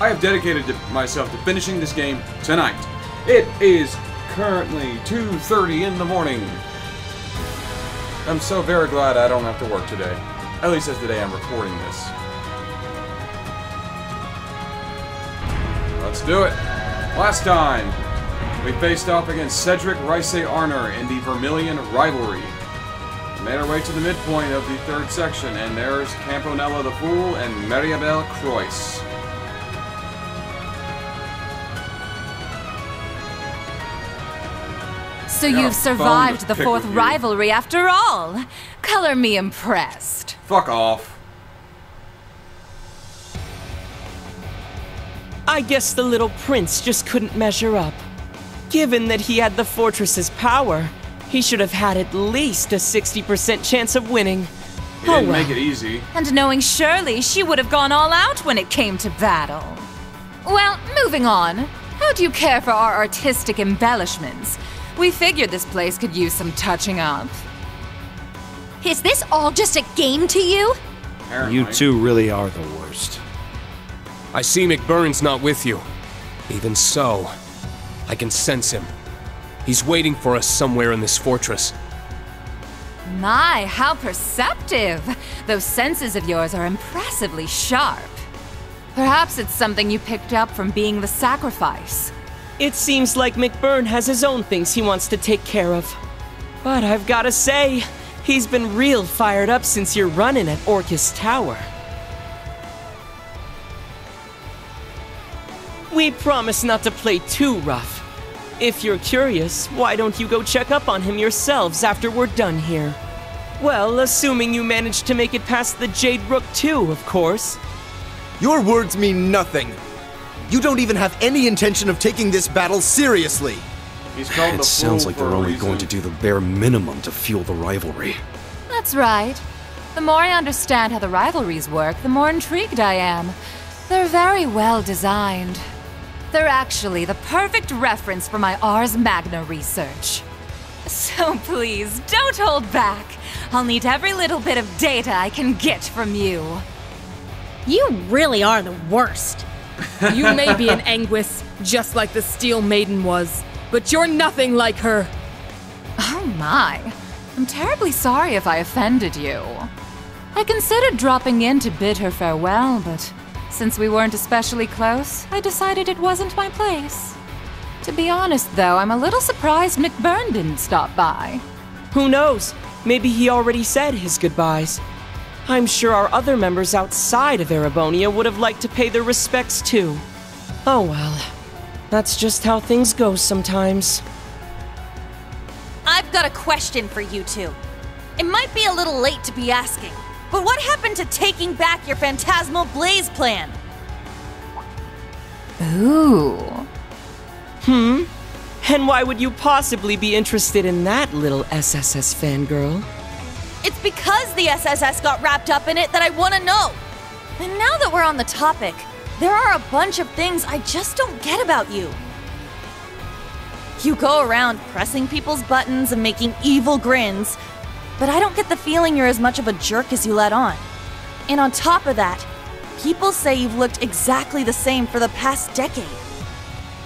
I have dedicated to myself to finishing this game tonight. It is currently 2.30 in the morning. I'm so very glad I don't have to work today. At least as the day I'm recording this. Let's do it. Last time, we faced off against Cedric Reise Arnor in the Vermilion Rivalry. We made our way to the midpoint of the third section, and there's Campanella the Fool and Mariabell Crois. So Got a you've survived the fourth rivalry after all. Color me impressed. Fuck off. I guess the little prince just couldn't measure up. Given that he had the fortress's power, he should have had at least a 60% chance of winning. You Oh didn't well. make it easy. And knowing Shirley, she would have gone all out when it came to battle. Well, moving on. How do you care for our artistic embellishments? We figured this place could use some touching up. Is this all just a game to you? Apparently. You two really are the worst. I see McBurn's not with you. Even so, I can sense him. He's waiting for us somewhere in this fortress. My, how perceptive! Those senses of yours are impressively sharp. Perhaps it's something you picked up from being the sacrifice. It seems like McBurn has his own things he wants to take care of. But I've gotta say, he's been real fired up since you're running at Orcus Tower. We promise not to play too rough. If you're curious, why don't you go check up on him yourselves after we're done here? Well, assuming you managed to make it past the Jade Rook too, of course. Your words mean nothing. You don't even have any intention of taking this battle seriously. He's It sounds like they're only reason. going to do the bare minimum to fuel the rivalry. That's right. The more I understand how the rivalries work, the more intrigued I am. They're very well designed. They're actually the perfect reference for my Ars Magna research. So please, don't hold back. I'll need every little bit of data I can get from you. You really are the worst. You may be an Anguis, just like the Steel Maiden was, but you're nothing like her. Oh my. I'm terribly sorry if I offended you. I considered dropping in to bid her farewell, but since we weren't especially close, I decided it wasn't my place. To be honest, though, I'm a little surprised McBurn didn't stop by. Who knows? Maybe he already said his goodbyes. I'm sure our other members outside of Erebonia would have liked to pay their respects too. Oh well. That's just how things go sometimes. I've got a question for you two. It might be a little late to be asking, but what happened to taking back your Phantasmal Blaze plan? Ooh. Hmm? And why would you possibly be interested in that little SSS fangirl? It's because the SSS got wrapped up in it that I want to know. And now that we're on the topic, there are a bunch of things I just don't get about you. You go around pressing people's buttons and making evil grins, but I don't get the feeling you're as much of a jerk as you let on. And on top of that, people say you've looked exactly the same for the past decade.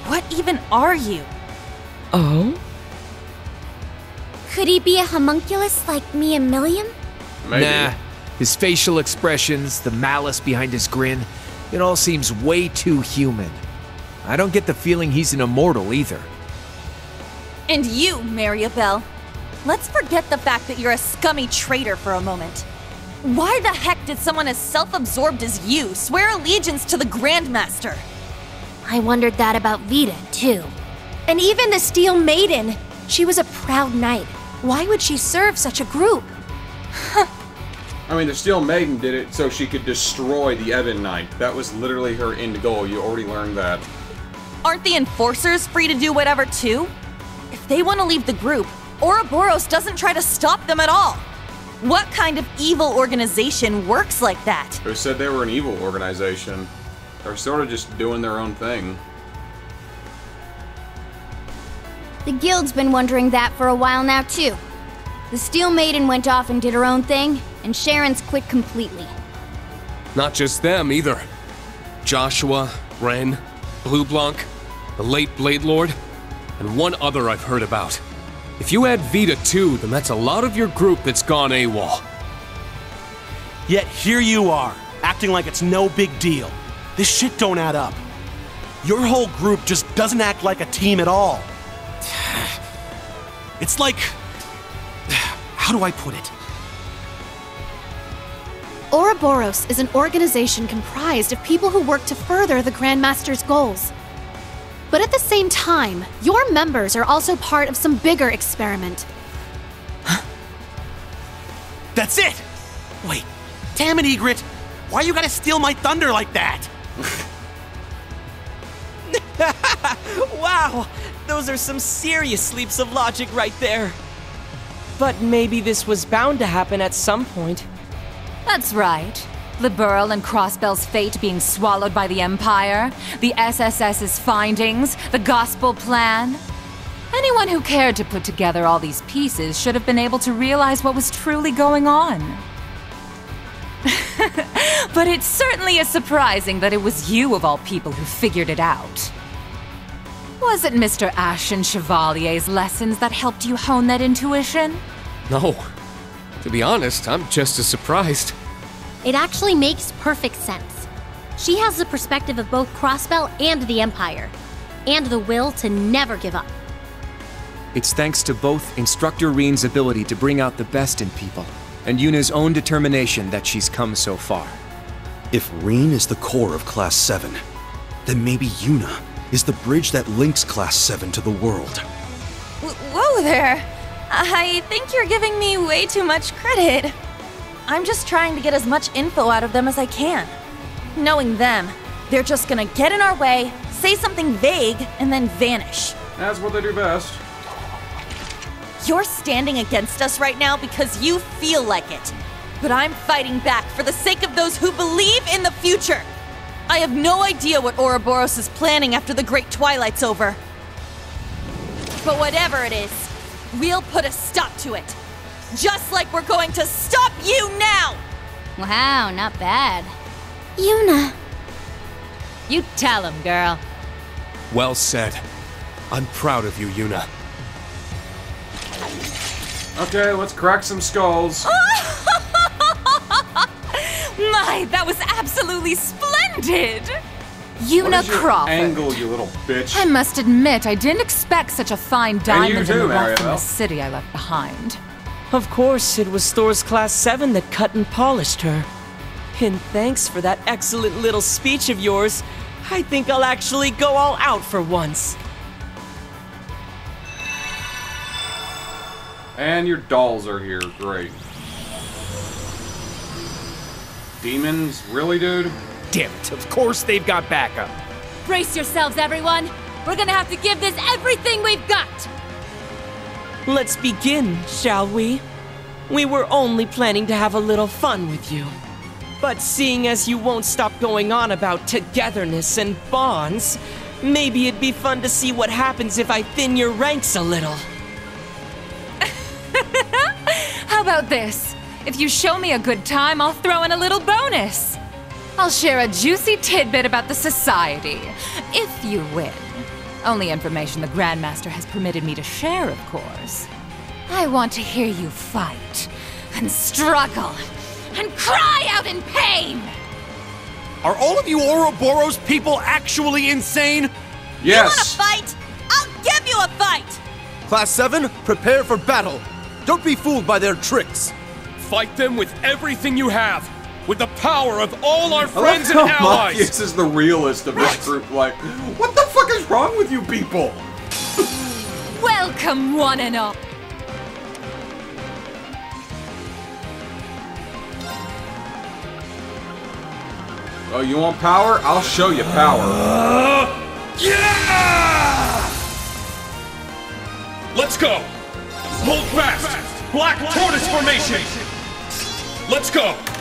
What even are you? Oh? Could he be a homunculus like me and Millium? Maybe. Nah. His facial expressions, the malice behind his grin, it all seems way too human. I don't get the feeling he's an immortal either. And you, Mariabell. Let's forget the fact that you're a scummy traitor for a moment. Why the heck did someone as self absorbed as you swear allegiance to the Grandmaster? I wondered that about Vita, too. And even the Steel Maiden. She was a proud knight. Why would she serve such a group? I mean, the Steel Maiden did it so she could destroy the Evan Knight. That was literally her end goal. You already learned that. Aren't the enforcers free to do whatever too? If they want to leave the group, Ouroboros doesn't try to stop them at all. What kind of evil organization works like that? Who said they were an evil organization? They're sort of just doing their own thing. The Guild's been wondering that for a while now, too. The Steel Maiden went off and did her own thing, and Sharon's quit completely. Not just them either. Joshua, Renne, Blue Blanc, the late Blade Lord, and one other I've heard about. If you add Vita too, then that's a lot of your group that's gone AWOL. Yet here you are, acting like it's no big deal. This shit don't add up. Your whole group just doesn't act like a team at all. It's like. How do I put it? Ouroboros is an organization comprised of people who work to further the Grandmaster's goals. But at the same time, your members are also part of some bigger experiment. Huh? That's it! Wait, damn it, Agate! Why you gotta steal my thunder like that? wow, those are some serious leaps of logic right there. But maybe this was bound to happen at some point. That's right. Liberl and Crossbell's fate being swallowed by the Empire, the SSS's findings, the Gospel Plan. Anyone who cared to put together all these pieces should have been able to realize what was truly going on. but it certainly is surprising that it was you of all people who figured it out. Was it Mr. Ashen Chevalier's lessons that helped you hone that intuition? No. To be honest, I'm just as surprised. It actually makes perfect sense. She has the perspective of both Crossbell and the Empire, and the will to never give up. It's thanks to both Instructor Rean's ability to bring out the best in people, and Juna's own determination that she's come so far. If Reen is the core of Class 7, then maybe Yuna is the bridge that links Class 7 to the world. Whoa there! I think you're giving me way too much credit. I'm just trying to get as much info out of them as I can. Knowing them, they're just gonna get in our way, say something vague, and then vanish. That's what they do best. You're standing against us right now because you feel like it. But I'm fighting back for the sake of those who believe in the future. I have no idea what Ouroboros is planning after the Great Twilight's over. But whatever it is, we'll put a stop to it. Just like we're going to stop you now! Wow, not bad. Juna. You tell him, girl. Well said. I'm proud of you, Juna. Okay, let's crack some skulls. My, that was absolutely splendid! What Juna is Crawford. angle, you little bitch? I must admit, I didn't expect such a fine diamond too, in the rough from the city I left behind. Of course, it was Thors Class 7 that cut and polished her. And thanks for that excellent little speech of yours. I think I'll actually go all out for once. And your dolls are here. Great. Demons? Really, dude? Damn it, of course they've got backup. Brace yourselves, everyone! We're gonna have to give this everything we've got! Let's begin, shall we? We were only planning to have a little fun with you. But seeing as you won't stop going on about togetherness and bonds, maybe it'd be fun to see what happens if I thin your ranks a little. How about this? If you show me a good time, I'll throw in a little bonus. I'll share a juicy tidbit about the Society, if you win. Only information the Grandmaster has permitted me to share, of course. I want to hear you fight, and struggle, and cry out in pain! Are all of you Ouroboros people actually insane? Yes. You wanna fight? I'll give you a fight! Class 7, prepare for battle. Don't be fooled by their tricks. Fight them with everything you have, with the power of all our I love friends and allies. This is the realist of this group. Like, what the fuck is wrong with you people? Welcome, one and all. Oh, you want power? I'll show you power. Yeah! Let's go! Hold fast! Black Tortoise Formation! Let's go!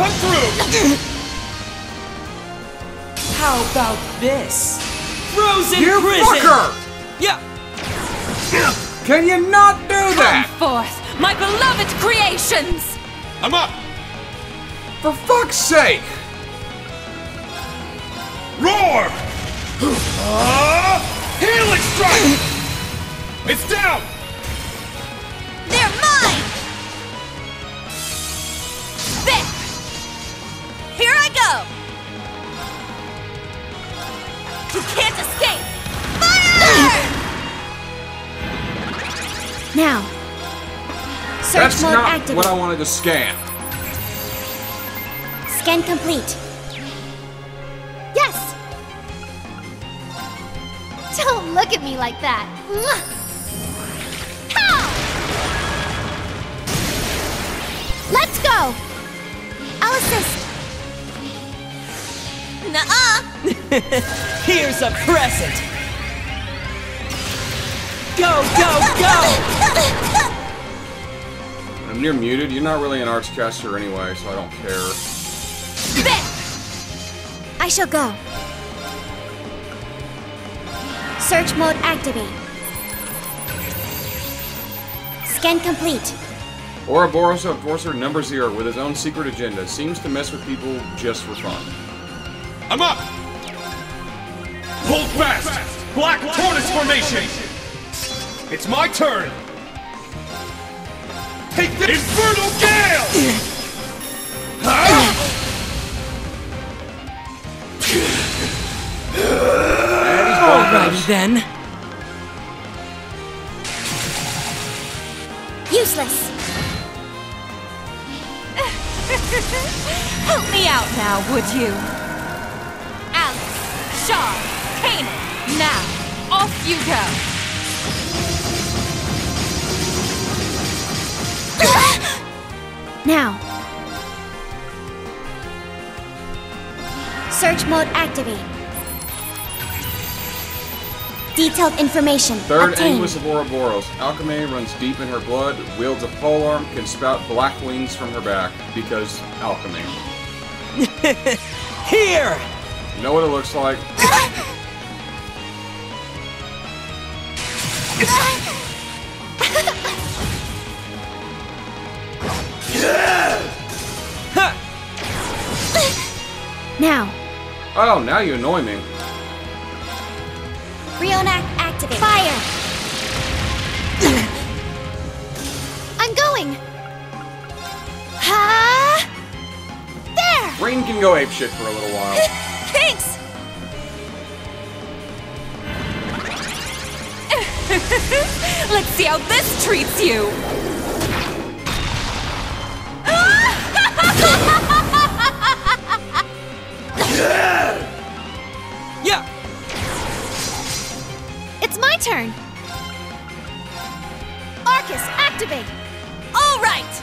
Cut through! How about this? Frozen You prison! fucker! Yeah. Can you not do Come that? forth, my beloved creations! I'm up! For fuck's sake! Roar! Uh, healing strike! It's down! They're mine! You can't escape! Fire! Now. Search That's mode not activated. what I wanted to scan. Scan complete. Yes! Don't look at me like that. Mwah! Pow! Let's go! I'll assist. Nuh-uh! Here's a present! Go, go, go! I'm near muted, you're not really an arts caster anyway, so I don't care. I shall go. Search mode activate. Scan complete. Ouroboros Enforcer number zero with his own secret agenda seems to mess with people just for fun. I'm up! Hold fast! Black Tortoise formation! It's my turn! Take this! Infernal Gale! Huh? Alrighty then. Useless. Help me out now, would you? Alex, Shaw, Kanan, now, off you go. Now. Search mode activate. Detailed information. Third obtained. Anguis of Ouroboros. Alchemy runs deep in her blood, wields a polearm, can spout black wings from her back because alchemy. Here! You know what it looks like? Oh, now you annoy me. Rionac activate. Fire! I'm going! Ha! There! Rain can go apeshit for a little while. Thanks! Let's see how this treats you. Yeah! Turn! Arcus, activate! All right!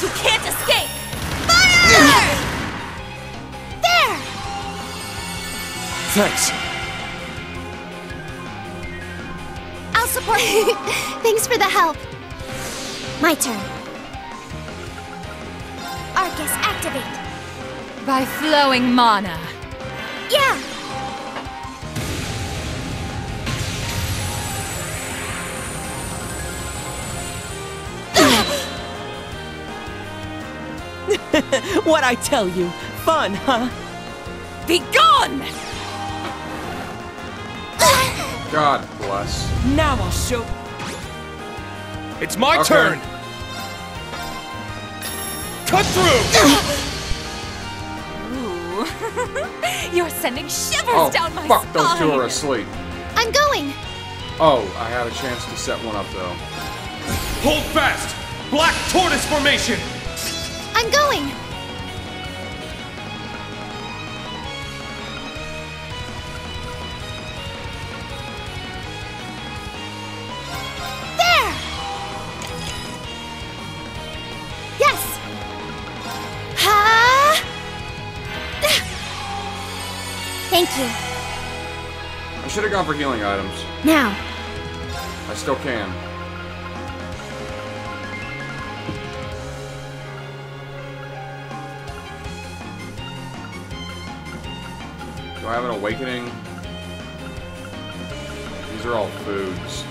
You can't escape! Fire! There! Thanks. I'll support you. Thanks for the help. My turn. Arcus, activate. By flowing mana. Yeah! what I tell you? Fun, huh? Be gone! God bless. Now I'll show. It's my Okay. turn! Cut through! Ooh. You're sending shivers Oh, down my fuck, spine. those two are asleep. I'm going! Oh, I had a chance to set one up though. Hold fast! Black Tortoise formation! I'm going! For healing items. Now, I still can. Do I have an awakening? These are all foods.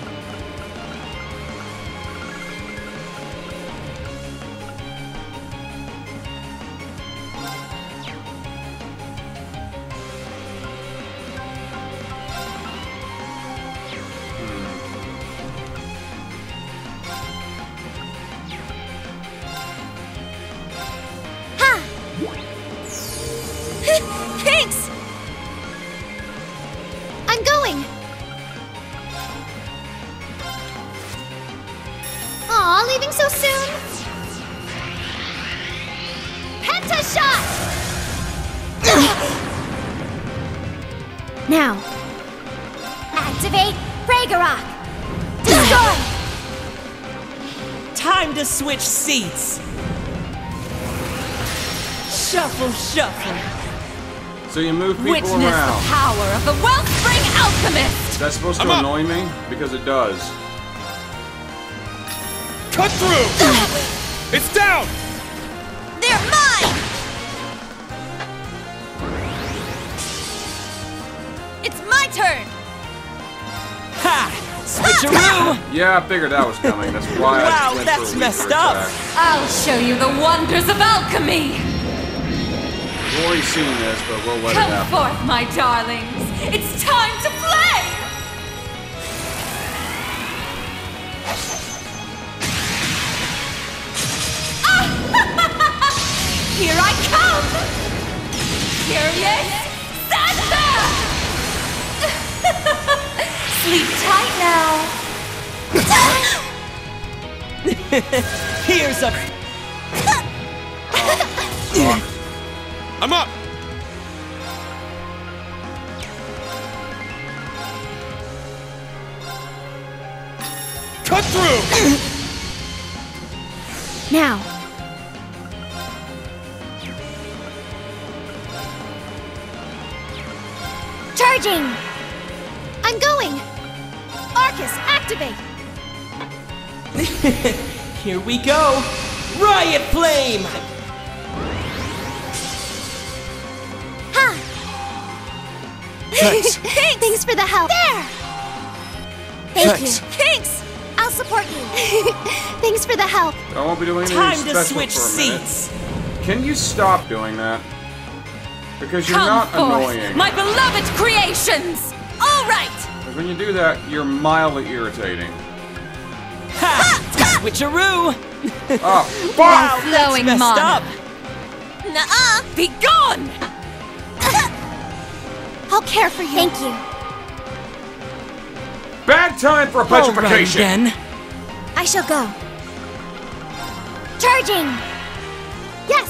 Switch seats. Shuffle, shuffle. So you move people Witness around. the power of the Wellspring Alchemist! Is that supposed to I'm up. annoy me? Because it does. Cut through! it's down! They're mine! It's my turn! Ha! Switcheroo! Yeah, I figured that was coming. That's why I Wow, went that's for a weaker messed up. attack. I'll show you the wonders of alchemy! We've already seen this, but we'll let it happen. Come forth, my darlings! It's time to play! Ah! Here I come! Curious Santa! Sleep tight now. Here's a. I'm up! Cut through! Now. Here we go! Riot Flame! Ha! Thanks. Thanks for the help. There! Thank Thanks. you. Thanks! I'll support you. Thanks for the help. I won't be doing anything Time to special switch for a minute. seats. Can you stop doing that? Because you're Come not forth, annoying. my beloved creations! All right! Because when you do that, you're mildly irritating. Ha! Switcheroo! Oh, fuck! Wow, that's Flowing messed mana. up. Nuh-uh! Be gone! I'll care for you. Thank you. Bad time for All right, petrification! then. I shall go. Charging! Yes!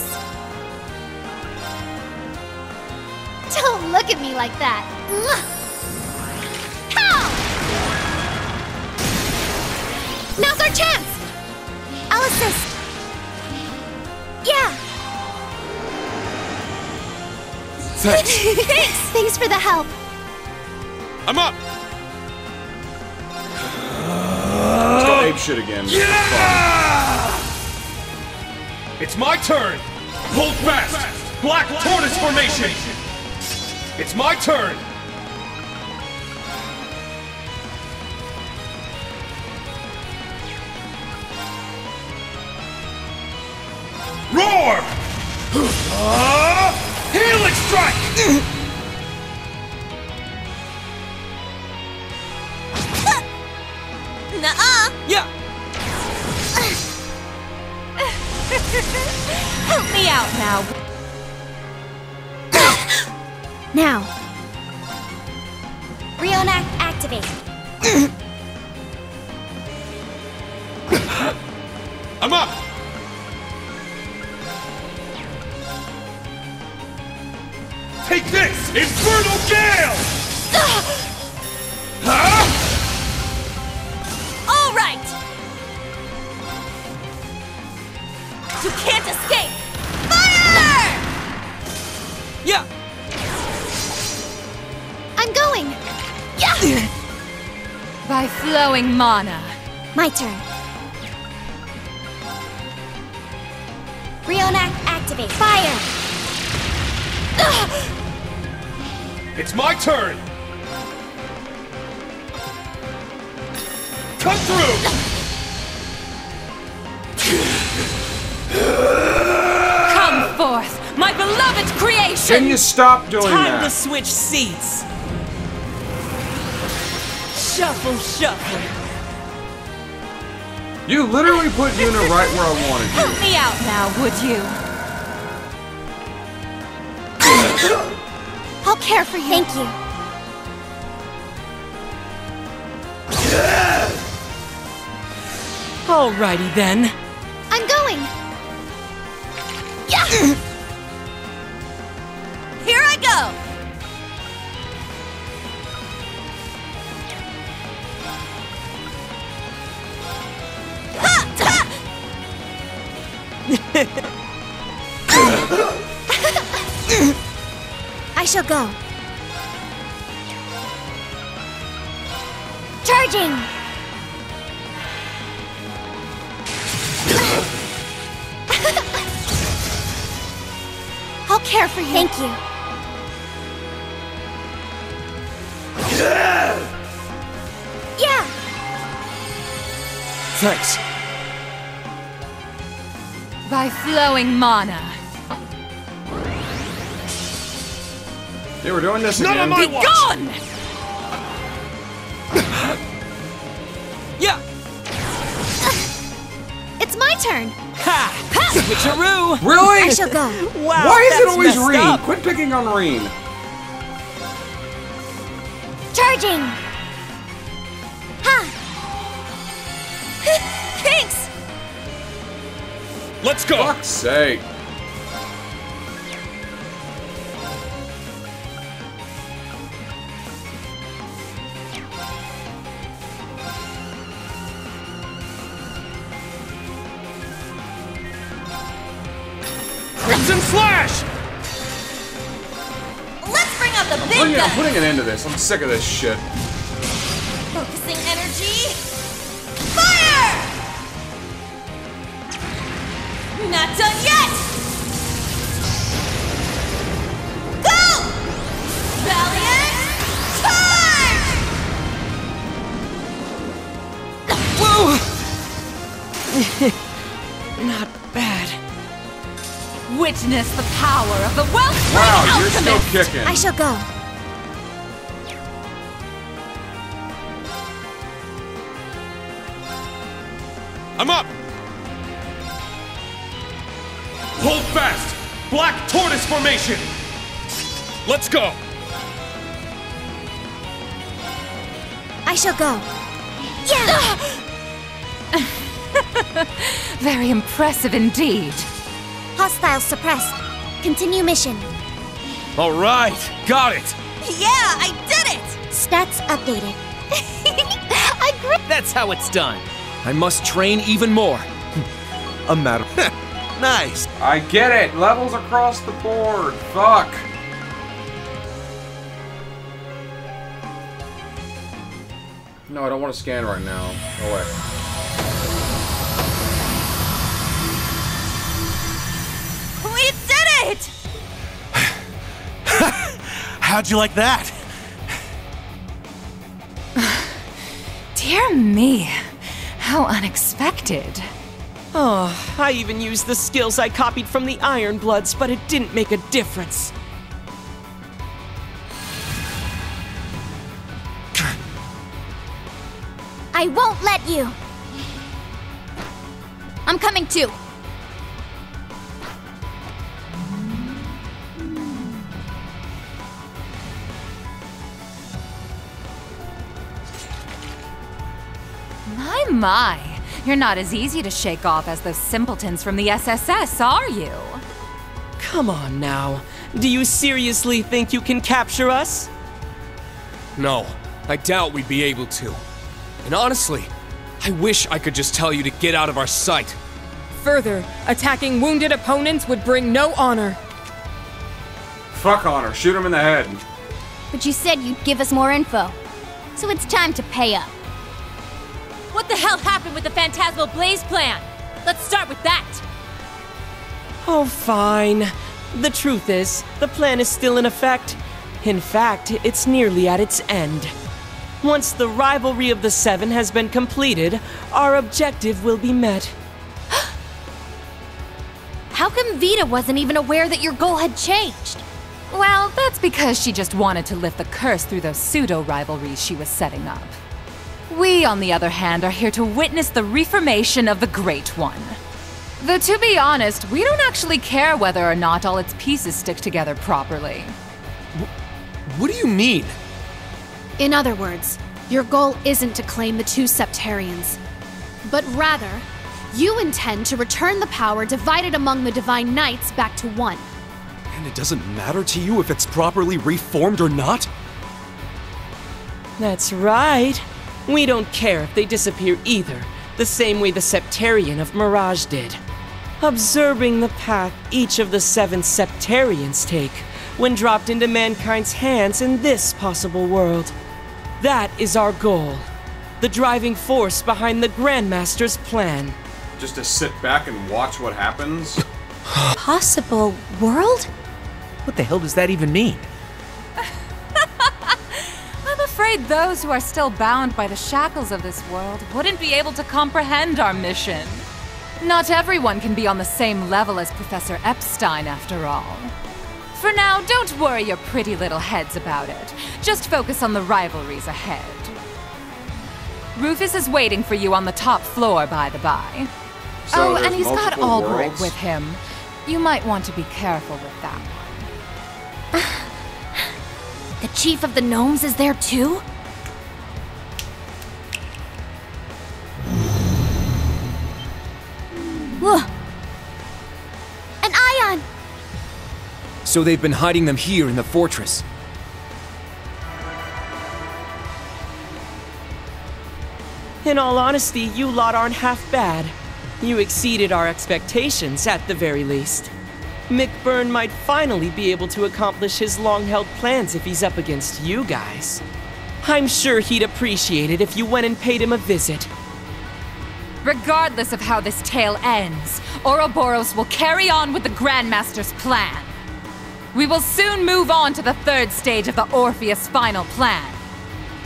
Don't look at me like that. Now's our chance! I'll. Yeah! Thanks. Thanks! Thanks for the help. I'm up! Let's go ape shit again. Yeah! It's my turn! Hold fast! Black Tortoise Formation! It's my turn! Roar! Uh, Helix Strike! Nuh-uh! Yeah. Help me out now. Now. Rionac activate. I'm up! Take this! Infernal Gale! Huh? All right! You can't escape! Fire! Yeah. I'm going. Yeah! By flowing mana. My turn. Rionac activate. Fire! It's my turn! Cut through! Come forth, my beloved creation! Can you stop doing Time to switch seats. Shuffle, shuffle. You literally put Juna right where I wanted you. Help me out now, would you? I'll care for you. Thank you. Alrighty then. I'm going! Yeah! Here I go! I shall go. Charging! I'll care for you. Thank you. Yeah! Thanks. By flowing mana. They were doing this None again. of my Be watch! gone! Yeah! Uh, it's my turn! Ha! Switcheroo! Really? I shall go. Wow, Why is it always messed Rean? up. Quit picking on Rean. Charging! Ha! Thanks! Let's go! Fuck's sake. Bring out the big Bring I'm putting an end to this. I'm sick of this shit. Focusing energy. Fire! Not done yet! Go! Valiant! Charge! Not bad. Witness the power of the wellspring Wow, you're alchemist! still kicking. I shall go. I'm up! Hold fast! Black Tortoise Formation! Let's go! I shall go. Yeah! Very impressive indeed. Hostile suppressed. Continue mission. All right, got it! Yeah, I did it! Stats updated. I grip. That's how it's done. I must train even more. A matter. nice. I get it. Levels across the board. Fuck. No, I don't want to scan right now. Go away. We did it! How'd you like that? Dear me, how unexpected. Oh, I even used the skills I copied from the Iron Bloods, but it didn't make a difference. I won't let you. I'm coming too. My, my. You're not as easy to shake off as those simpletons from the SSS, are you? Come on now. Do you seriously think you can capture us? No, I doubt we'd be able to. And honestly, I wish I could just tell you to get out of our sight. Further, attacking wounded opponents would bring no honor. Fuck honor. Shoot him in the head. But you said you'd give us more info. So it's time to pay up. What the hell happened with the Phantasmal Blaze plan? Let's start with that. Oh, fine. The truth is, the plan is still in effect. In fact, it's nearly at its end. Once the rivalry of the Seven has been completed, our objective will be met. How come Vita wasn't even aware that your goal had changed? Well, that's because she just wanted to lift the curse through those pseudo rivalries she was setting up. We, on the other hand, are here to witness the reformation of the Great One. Though, to be honest, we don't actually care whether or not all its pieces stick together properly. What do you mean? In other words, your goal isn't to claim the two Sept-Terrions. but rather, you intend to return the power divided among the Divine Knights back to one. And it doesn't matter to you if it's properly reformed or not? That's right. We don't care if they disappear either, the same way the Sept-Terrion of Mirage did. Observing the path each of the seven Sept-Terrions take when dropped into mankind's hands in this possible world. That is our goal. The driving force behind the Grandmaster's plan. Just to sit back and watch what happens? Possible world? What the hell does that even mean? Afraid those who are still bound by the shackles of this world wouldn't be able to comprehend our mission. Not everyone can be on the same level as Professor Epstein, after all. For now, don't worry your pretty little heads about it. Just focus on the rivalries ahead. Rufus is waiting for you on the top floor, by the by. So oh, and he's got worlds? with him. You might want to be careful with that. The Chief of the Gnomes is there too? Whoa. An ion! So they've been hiding them here in the fortress. In all honesty, you lot aren't half bad. You exceeded our expectations, at the very least. Mick Byrne might finally be able to accomplish his long held plans if he's up against you guys. I'm sure he'd appreciate it if you went and paid him a visit. Regardless of how this tale ends, Ouroboros will carry on with the Grandmaster's plan. We will soon move on to the third stage of the Orpheus final plan.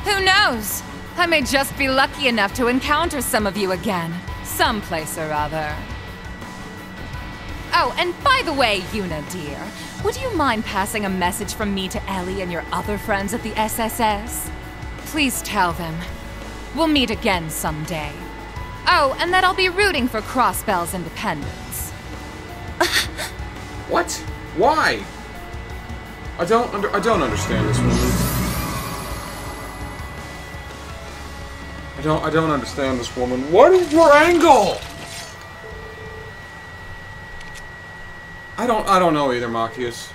Who knows? I may just be lucky enough to encounter some of you again, someplace or other. Oh, and by the way, Juna dear, would you mind passing a message from me to Elie and your other friends at the SSS? Please tell them. We'll meet again someday. Oh, and that I'll be rooting for Crossbell's independence. What? Why? I don't under I don't understand this woman. I don't I don't understand this woman. What is your angle? I don't I don't know either, Machias.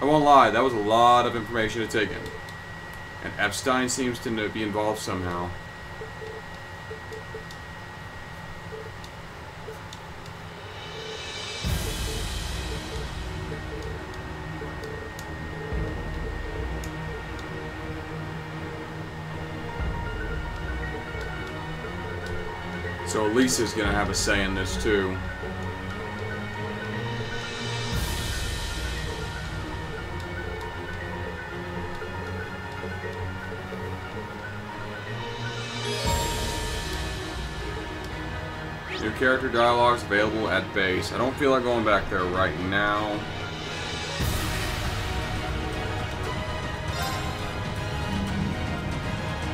I won't lie, that was a lot of information to take in. And Epstein seems to be involved somehow. So Lisa's gonna have a say in this too. Character dialogues available at base. I don't feel like going back there right now.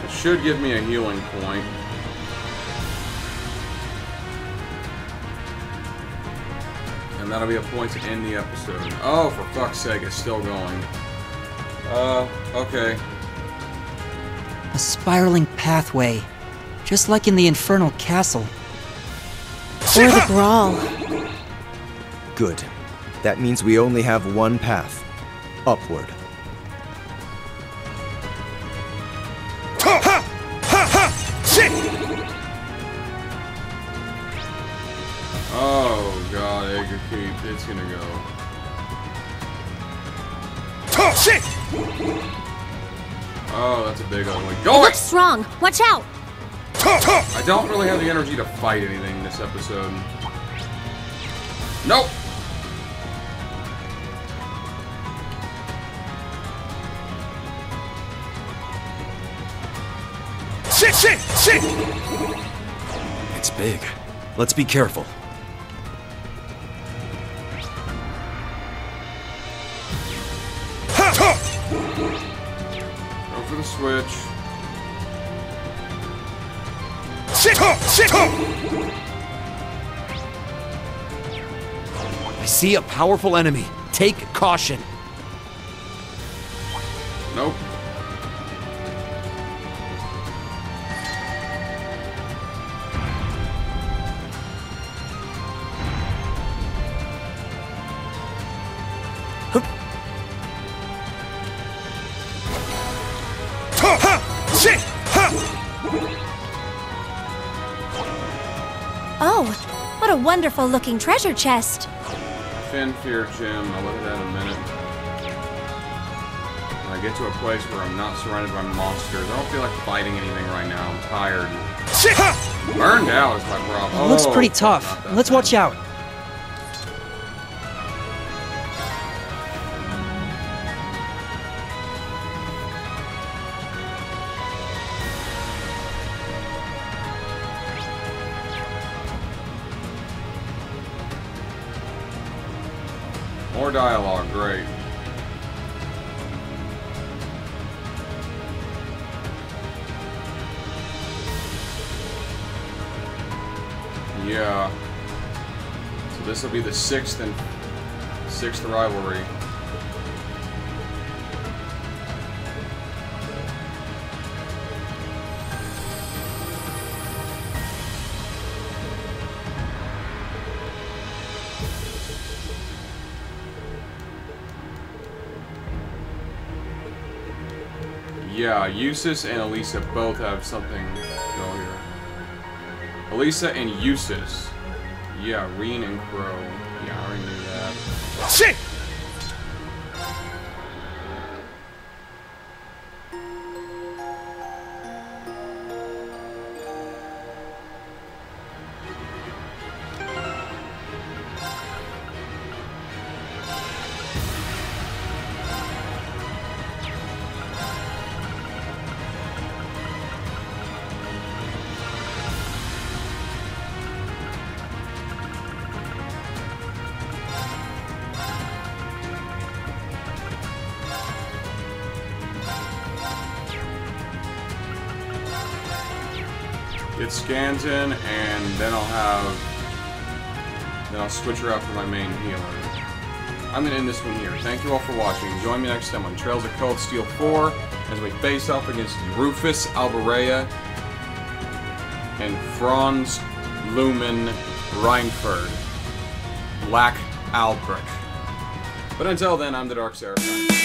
It should give me a healing point. And that'll be a point to end the episode. Oh, for fuck's sake, it's still going. Uh, okay. A spiraling pathway, just like in the Infernal Castle. Or the Brawl. Good. That means we only have one path. Upward. Oh god, Edgar Keith, it's gonna go. Oh, shit! Oh, that's a big ugly. It Go looks strong. Watch out. I don't really have the energy to fight anything this episode. Nope. Shit, shit, shit! It's big. Let's be careful. Go for the switch. I see a powerful enemy. Take caution. Nope. Shit! Ha! What a wonderful looking treasure chest. Fin Fear Gym. I'll look at that in a minute. When I get to a place where I'm not surrounded by monsters, I don't feel like fighting anything right now. I'm tired. Burned out is my problem. It looks Oh, pretty tough. Let's bad. watch out. Dialogue, great. Yeah. So this will be the sixth and sixth rivalry. Yeah, Eustace and Elisa both have something go here. Elisa and Eustace. Yeah, Rean and Crow. Get scans in, and then I'll have... Then I'll switch her out for my main healer. I'm gonna end this one here. Thank you all for watching. Join me next time on Trails of Cold Steel 4 as we face off against Rufus Albarea and Franz Lumen Reinford. Black Albrecht. But until then, I'm the Dark Seraphim.